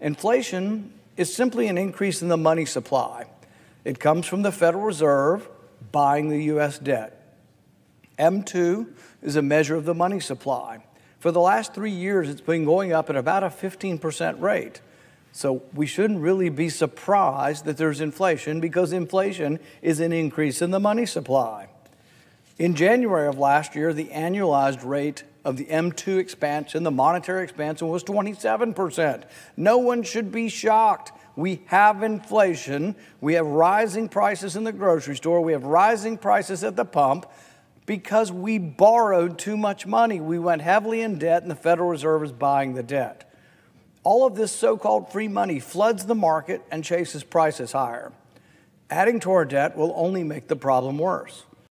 Inflation is simply an increase in the money supply. It comes from the Federal Reserve buying the U.S. debt. M2 is a measure of the money supply. For the last three years, it's been going up at about a 15% rate. So we shouldn't really be surprised that there's inflation because inflation is an increase in the money supply. In January of last year, the annualized rate of the M2 expansion, the monetary expansion, was 27%. No one should be shocked. We have inflation. We have rising prices in the grocery store. We have rising prices at the pump because we borrowed too much money. We went heavily in debt, and the Federal Reserve is buying the debt. All of this so called free money floods the market and chases prices higher. Adding to our debt will only make the problem worse.